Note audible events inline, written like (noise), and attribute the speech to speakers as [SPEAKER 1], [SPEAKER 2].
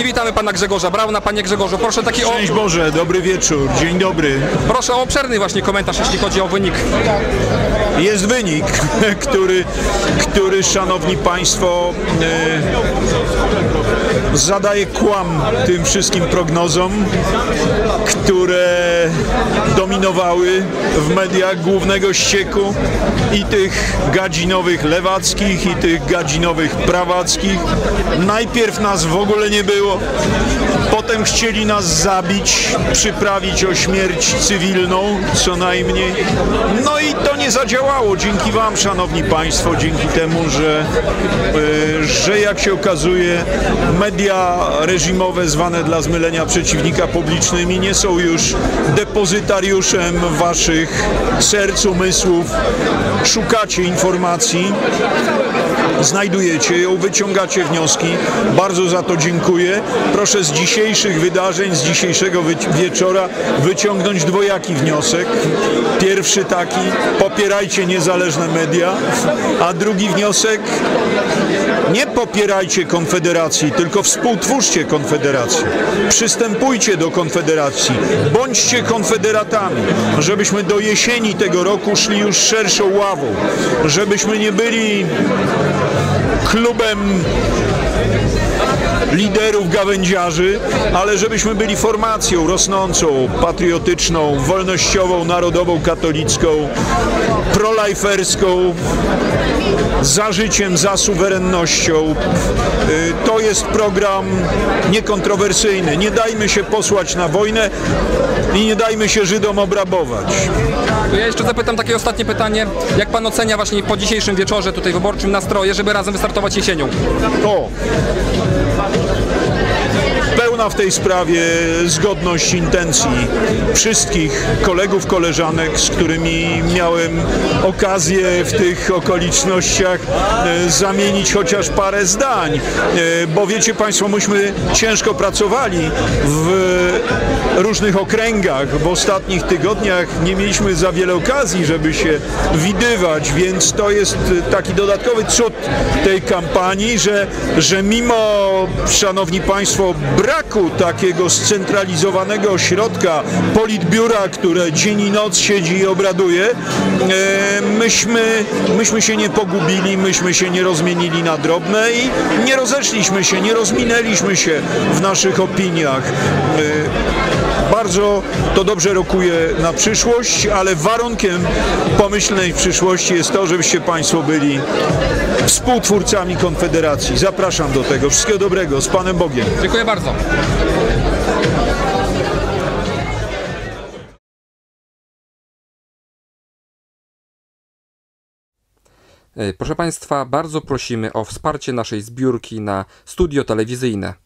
[SPEAKER 1] I witamy pana Grzegorza Brauna. Panie Grzegorzu, proszę taki o,
[SPEAKER 2] Szczęść Boże, dobry wieczór, dzień dobry.
[SPEAKER 1] proszę o obszerny właśnie komentarz, jeśli chodzi o wynik.
[SPEAKER 2] Jest wynik, (laughs) który, który szanowni Państwo, e, zadaje kłam tym wszystkim prognozom, które dominowały w mediach głównego ścieku i tych gadzinowych lewackich, i tych gadzinowych prawackich. Najpierw nas w ogóle nie było, potem chcieli nas zabić, przyprawić o śmierć cywilną, co najmniej. No i nie zadziałało. Dzięki Wam, Szanowni Państwo, dzięki temu, że, y, że jak się okazuje, media reżimowe zwane dla zmylenia przeciwnika publicznymi nie są już depozytariuszem Waszych serc, umysłów. Szukacie informacji, znajdujecie ją, wyciągacie wnioski. Bardzo za to dziękuję. Proszę z dzisiejszych wydarzeń, z dzisiejszego wieczora wyciągnąć dwojaki wniosek. Pierwszy taki, popierajcie niezależne media, a drugi wniosek, nie popierajcie Konfederacji, tylko współtwórzcie Konfederację. Przystępujcie do Konfederacji, bądźcie konfederatami, żebyśmy do jesieni tego roku szli już szerszą ławą, żebyśmy nie byli klubem liderów gawędziarzy, ale żebyśmy byli formacją rosnącą, patriotyczną, wolnościową, narodową, katolicką, prolajferską, za życiem, za suwerennością. Y, To jest program niekontrowersyjny. Nie dajmy się posłać na wojnę i nie dajmy się Żydom obrabować.
[SPEAKER 1] To ja jeszcze zapytam takie ostatnie pytanie. Jak pan ocenia właśnie po dzisiejszym wieczorze tutaj wyborczym nastroje, żeby razem wystartować jesienią?
[SPEAKER 2] O! W tej sprawie zgodność intencji wszystkich kolegów, koleżanek, z którymi miałem okazję w tych okolicznościach e, zamienić chociaż parę zdań. E, Bo wiecie Państwo, myśmy ciężko pracowali w różnych okręgach. W ostatnich tygodniach nie mieliśmy za wiele okazji, żeby się widywać, więc to jest taki dodatkowy cud tej kampanii, że, że mimo, szanowni państwo, braku takiego scentralizowanego ośrodka politbiura, które dzień i noc siedzi i obraduje, e, myśmy, myśmy się nie pogubili, myśmy się nie rozmienili na drobne i nie rozeszliśmy się, nie rozminęliśmy się w naszych opiniach. Bardzo to dobrze rokuje na przyszłość, ale warunkiem pomyślnej przyszłości jest to, żebyście Państwo byli współtwórcami Konfederacji. Zapraszam do tego. Wszystkiego dobrego. Z Panem Bogiem.
[SPEAKER 1] Dziękuję bardzo. Proszę Państwa, bardzo prosimy o wsparcie naszej zbiórki na studio telewizyjne.